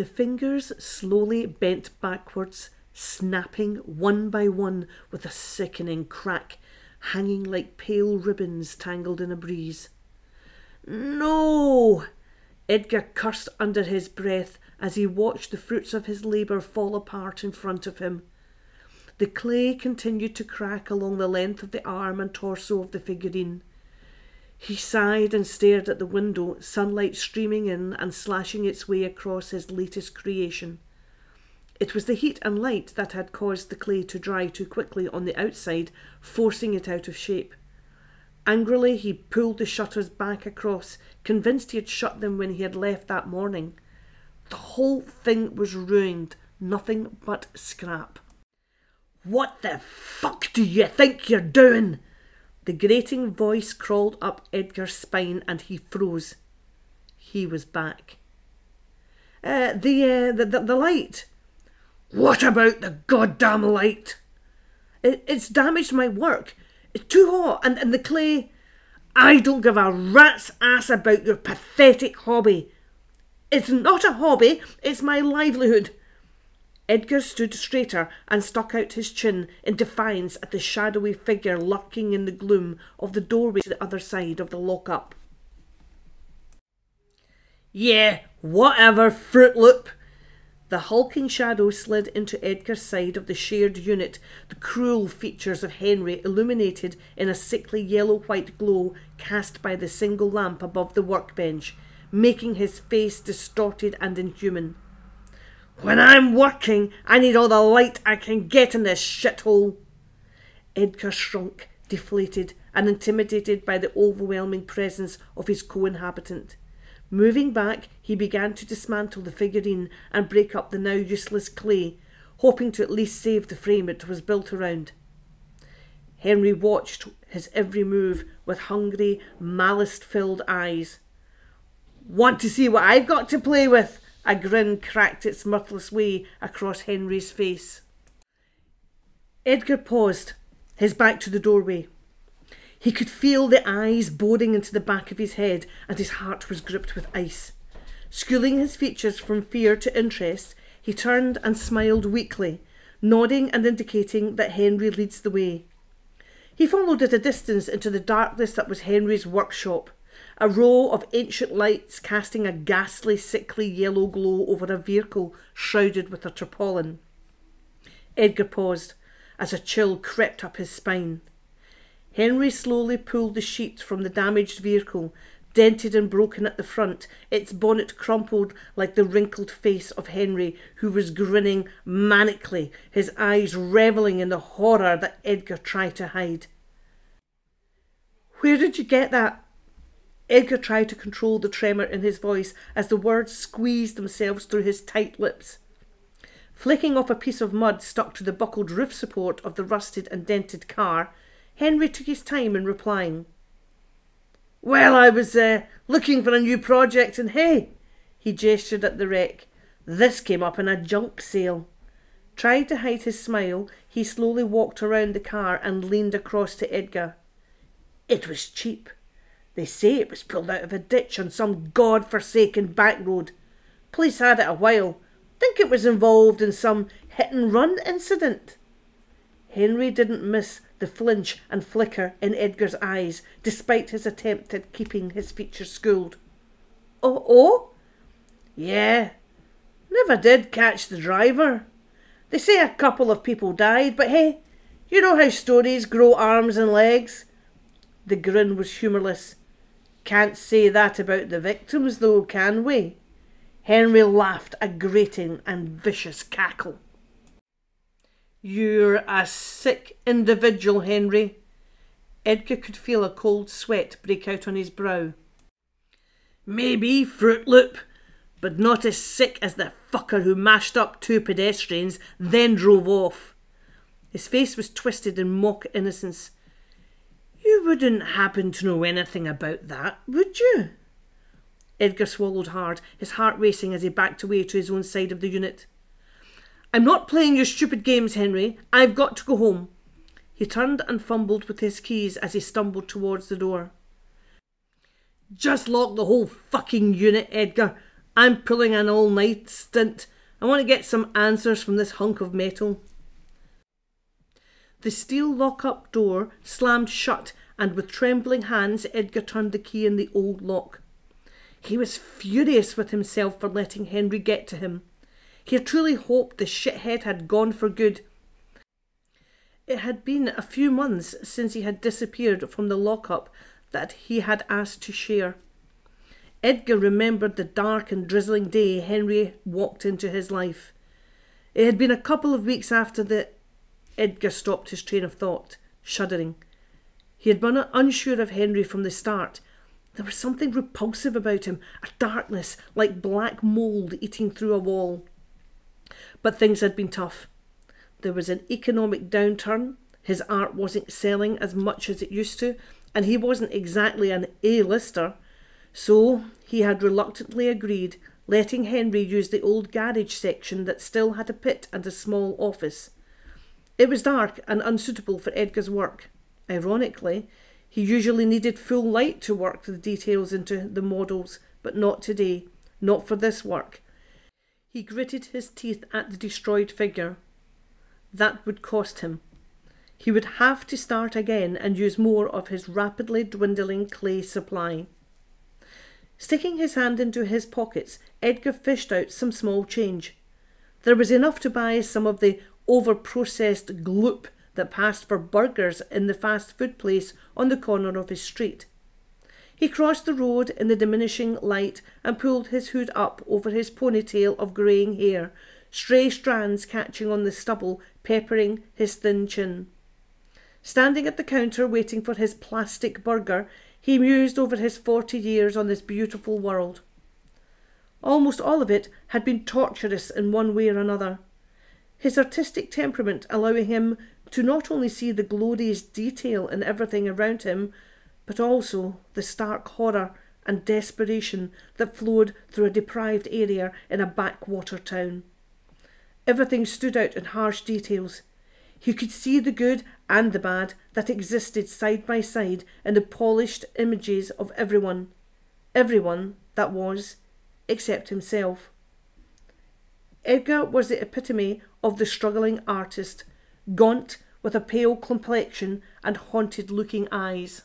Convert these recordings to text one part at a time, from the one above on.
The fingers slowly bent backwards, snapping one by one with a sickening crack, hanging like pale ribbons tangled in a breeze. No! Edgar cursed under his breath as he watched the fruits of his labour fall apart in front of him. The clay continued to crack along the length of the arm and torso of the figurine. He sighed and stared at the window, sunlight streaming in and slashing its way across his latest creation. It was the heat and light that had caused the clay to dry too quickly on the outside, forcing it out of shape. Angrily, he pulled the shutters back across, convinced he had shut them when he had left that morning. The whole thing was ruined, nothing but scrap. What the fuck do you think you're doing? The grating voice crawled up Edgar's spine and he froze. He was back. Uh, the, uh, the, the, the light. What about the goddamn light? It, it's damaged my work. It's too hot, and, and the clay. I don't give a rat's ass about your pathetic hobby. It's not a hobby, it's my livelihood. Edgar stood straighter and stuck out his chin in defiance at the shadowy figure lurking in the gloom of the doorway to the other side of the lock-up. Yeah, whatever, Fruit Loop, the hulking shadow slid into Edgar's side of the shared unit, the cruel features of Henry illuminated in a sickly yellow white glow cast by the single lamp above the workbench, making his face distorted and inhuman. When I'm working, I need all the light I can get in this shithole. Edgar shrunk, deflated, and intimidated by the overwhelming presence of his co inhabitant. Moving back, he began to dismantle the figurine and break up the now useless clay, hoping to at least save the frame it was built around. Henry watched his every move with hungry, malice filled eyes. Want to see what I've got to play with? A grin cracked its mirthless way across Henry's face. Edgar paused, his back to the doorway. He could feel the eyes boring into the back of his head, and his heart was gripped with ice. Schooling his features from fear to interest, he turned and smiled weakly, nodding and indicating that Henry leads the way. He followed at a distance into the darkness that was Henry's workshop, a row of ancient lights casting a ghastly, sickly yellow glow over a vehicle shrouded with a tarpaulin. Edgar paused as a chill crept up his spine. Henry slowly pulled the sheet from the damaged vehicle, dented and broken at the front, its bonnet crumpled like the wrinkled face of Henry, who was grinning manically, his eyes revelling in the horror that Edgar tried to hide. Where did you get that? Edgar tried to control the tremor in his voice as the words squeezed themselves through his tight lips. Flicking off a piece of mud stuck to the buckled roof support of the rusted and dented car, Henry took his time in replying. Well, I was uh, looking for a new project, and hey, he gestured at the wreck. This came up in a junk sale. Trying to hide his smile, he slowly walked around the car and leaned across to Edgar. It was cheap. They say it was pulled out of a ditch on some god-forsaken back road. Police had it a while. Think it was involved in some hit and run incident. Henry didn't miss the flinch and flicker in Edgar's eyes, despite his attempt at keeping his features schooled. Oh, oh? Yeah. Never did catch the driver. They say a couple of people died, but hey, you know how stories grow arms and legs. The grin was humourless. Can't say that about the victims, though, can we? Henry laughed a grating and vicious cackle. You're a sick individual, Henry. Edgar could feel a cold sweat break out on his brow. Maybe, Fruit Loop, but not as sick as the fucker who mashed up two pedestrians, then drove off. His face was twisted in mock innocence. You wouldn't happen to know anything about that, would you? Edgar swallowed hard, his heart racing as he backed away to his own side of the unit. I'm not playing your stupid games, Henry. I've got to go home. He turned and fumbled with his keys as he stumbled towards the door. Just lock the whole fucking unit, Edgar. I'm pulling an all night stint. I want to get some answers from this hunk of metal. The steel lock up door slammed shut, and with trembling hands, Edgar turned the key in the old lock. He was furious with himself for letting Henry get to him. He had truly hoped the shithead had gone for good. It had been a few months since he had disappeared from the lockup that he had asked to share. Edgar remembered the dark and drizzling day Henry walked into his life. It had been a couple of weeks after the Edgar stopped his train of thought, shuddering. He had been unsure of Henry from the start. There was something repulsive about him, a darkness like black mould eating through a wall. But things had been tough. There was an economic downturn, his art wasn't selling as much as it used to, and he wasn't exactly an A-lister. So he had reluctantly agreed, letting Henry use the old garage section that still had a pit and a small office. It was dark and unsuitable for Edgar's work. Ironically, he usually needed full light to work the details into the models, but not today, not for this work. He gritted his teeth at the destroyed figure. That would cost him. He would have to start again and use more of his rapidly dwindling clay supply. Sticking his hand into his pockets, Edgar fished out some small change. There was enough to buy some of the over-processed gloop that passed for burgers in the fast food place on the corner of his street. He crossed the road in the diminishing light and pulled his hood up over his ponytail of greying hair, stray strands catching on the stubble, peppering his thin chin. Standing at the counter waiting for his plastic burger, he mused over his forty years on this beautiful world. Almost all of it had been torturous in one way or another. His artistic temperament allowing him to not only see the glorious detail in everything around him, but also the stark horror and desperation that flowed through a deprived area in a backwater town. Everything stood out in harsh details. He could see the good and the bad that existed side by side in the polished images of everyone. Everyone, that was, except himself. Edgar was the epitome of the struggling artist, gaunt, with a pale complexion and haunted looking eyes.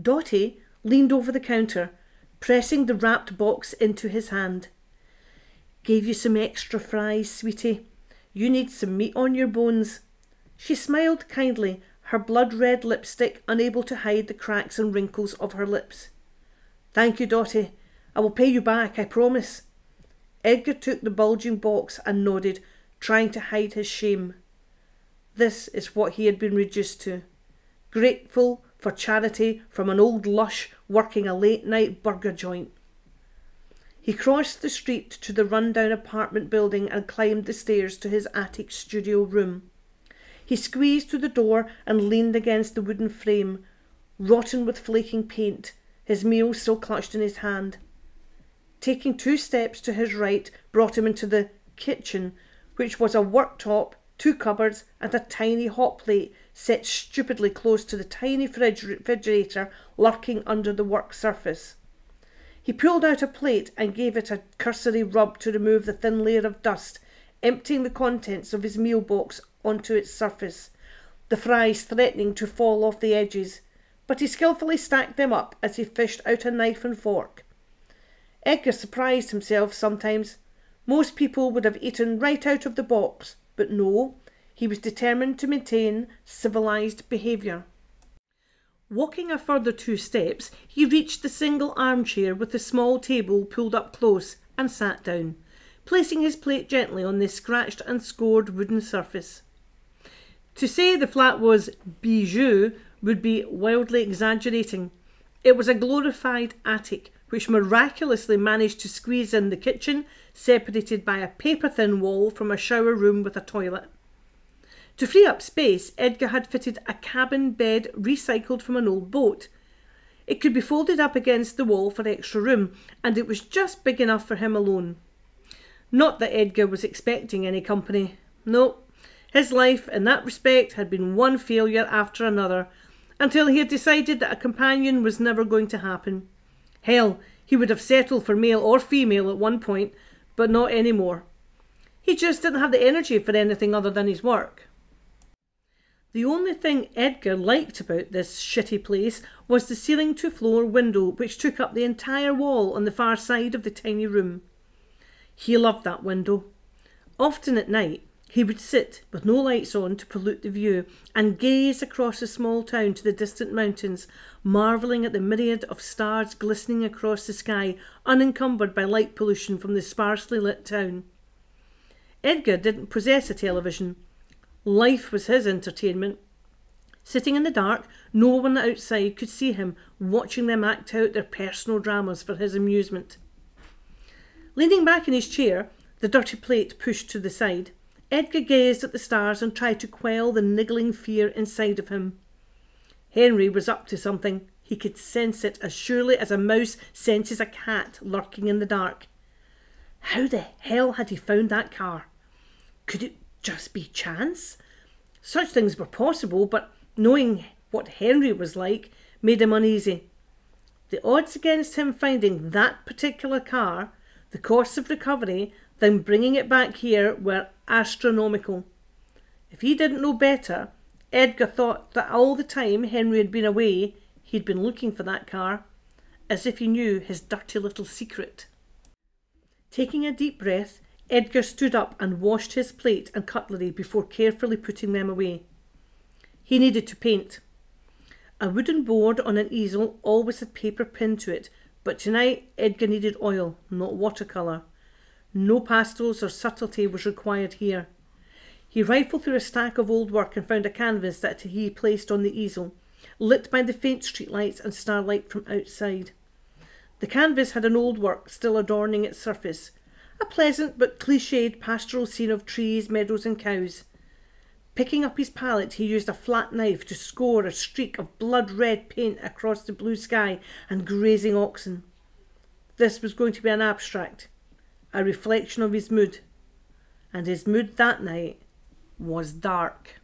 Dotty leaned over the counter, pressing the wrapped box into his hand. Gave you some extra fries, sweetie. You need some meat on your bones. She smiled kindly, her blood red lipstick unable to hide the cracks and wrinkles of her lips. Thank you, Dotty. I will pay you back, I promise. Edgar took the bulging box and nodded, trying to hide his shame. This is what he had been reduced to. Grateful for charity from an old lush working a late night burger joint. He crossed the street to the run-down apartment building and climbed the stairs to his attic studio room. He squeezed through the door and leaned against the wooden frame, rotten with flaking paint, his meal still clutched in his hand. Taking two steps to his right brought him into the kitchen, which was a worktop, two cupboards, and a tiny hot plate set stupidly close to the tiny refrigerator lurking under the work surface. He pulled out a plate and gave it a cursory rub to remove the thin layer of dust, emptying the contents of his meal box onto its surface, the fries threatening to fall off the edges, but he skilfully stacked them up as he fished out a knife and fork. Edgar surprised himself sometimes. Most people would have eaten right out of the box, but no, he was determined to maintain civilized behaviour. Walking a further two steps, he reached the single armchair with the small table pulled up close and sat down, placing his plate gently on the scratched and scored wooden surface. To say the flat was bijou would be wildly exaggerating. It was a glorified attic which miraculously managed to squeeze in the kitchen, separated by a paper thin wall from a shower room with a toilet. To free up space, Edgar had fitted a cabin bed recycled from an old boat. It could be folded up against the wall for extra room, and it was just big enough for him alone. Not that Edgar was expecting any company. No, his life in that respect had been one failure after another, until he had decided that a companion was never going to happen. Hell, He would have settled for male or female at one point, but not anymore. He just didn't have the energy for anything other than his work. The only thing Edgar liked about this shitty place was the ceiling to floor window, which took up the entire wall on the far side of the tiny room. He loved that window. Often at night, he would sit with no lights on to pollute the view and gaze across the small town to the distant mountains, marvelling at the myriad of stars glistening across the sky, unencumbered by light pollution from the sparsely lit town. Edgar didn't possess a television. Life was his entertainment. Sitting in the dark, no one outside could see him, watching them act out their personal dramas for his amusement. Leaning back in his chair, the dirty plate pushed to the side, Edgar gazed at the stars and tried to quell the niggling fear inside of him. Henry was up to something. He could sense it as surely as a mouse senses a cat lurking in the dark. How the hell had he found that car? Could it just be chance? Such things were possible, but knowing what Henry was like made him uneasy. The odds against him finding that particular car, the costs of recovery, then bringing it back here were astronomical. If he didn't know better, Edgar thought that all the time Henry had been away, he'd been looking for that car, as if he knew his dirty little secret. Taking a deep breath, Edgar stood up and washed his plate and cutlery before carefully putting them away. He needed to paint. A wooden board on an easel always had paper pinned to it, but tonight Edgar needed oil, not watercolour. No pastels or subtlety was required here. He rifled through a stack of old work and found a canvas that he placed on the easel, lit by the faint streetlights and starlight from outside. The canvas had an old work still adorning its surface, a pleasant but cliched pastoral scene of trees, meadows, and cows. Picking up his palette, he used a flat knife to score a streak of blood red paint across the blue sky and grazing oxen. This was going to be an abstract a reflection of his mood, and his mood that night was dark.